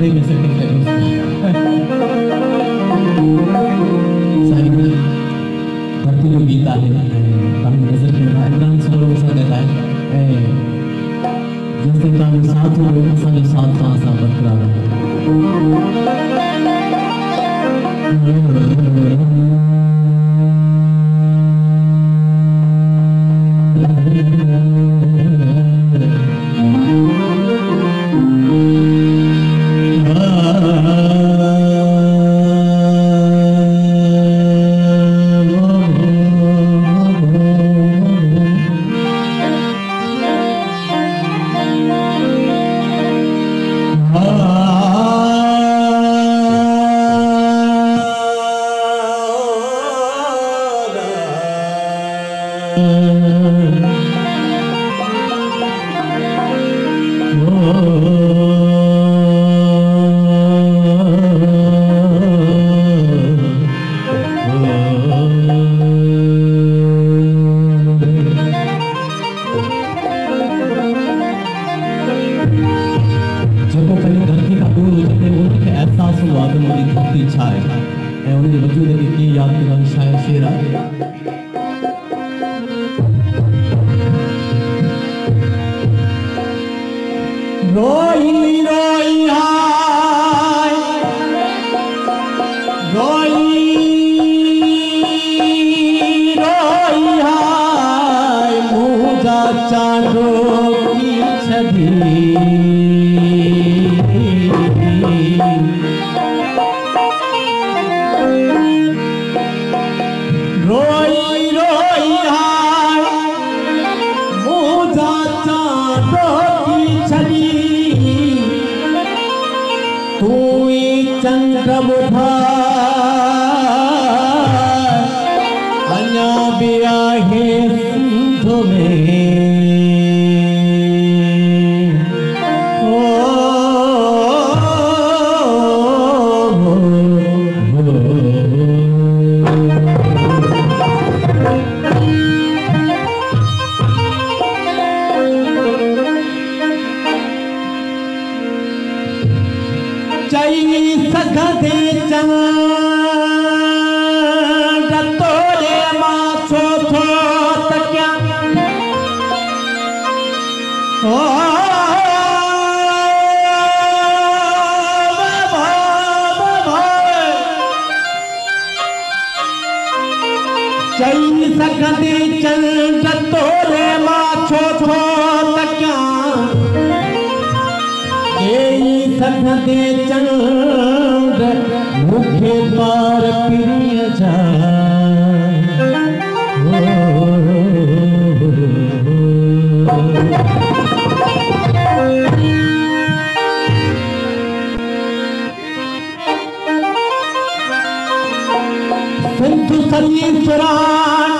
hृदय में सकते हैं सारी धरती जो गीत आहे तव्हां नज़र में इमरान सरोवर सां ॻाल्हाए ऐं जेसिताईं तव्हांजो साथ हुओ असांजो साथ तव्हां सां बरक़रार जेको রই রই হায়। রই রই হায়। মুজা চাঁদ কি ছবি तू चंद्र बुधा अञा बि आहे सघंदे चंड तोड़े माँ छो थो तकियाँ। केई सघंदे चंड मूंखे पार पिरीअ जा सिंधु सॼी सुराण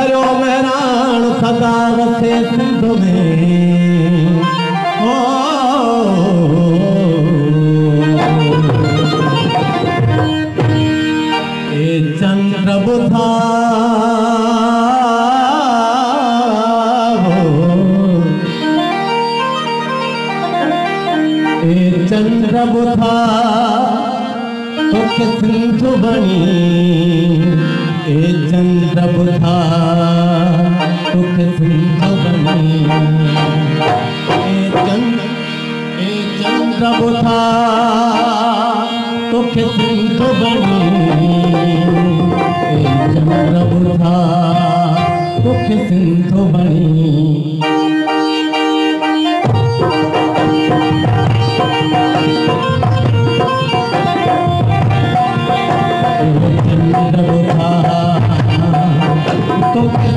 मौज भरियो सदा वसे सिंध में। ओ। चंद्र बुधा। चंद्र बुधा तोखे सिंध बणी ए चंद्र बुधा सुख सिंह बणी ए चंद्र ए चंद्र बुधा सुख बणी ए चंद्र बुधा सुख सिंध बणी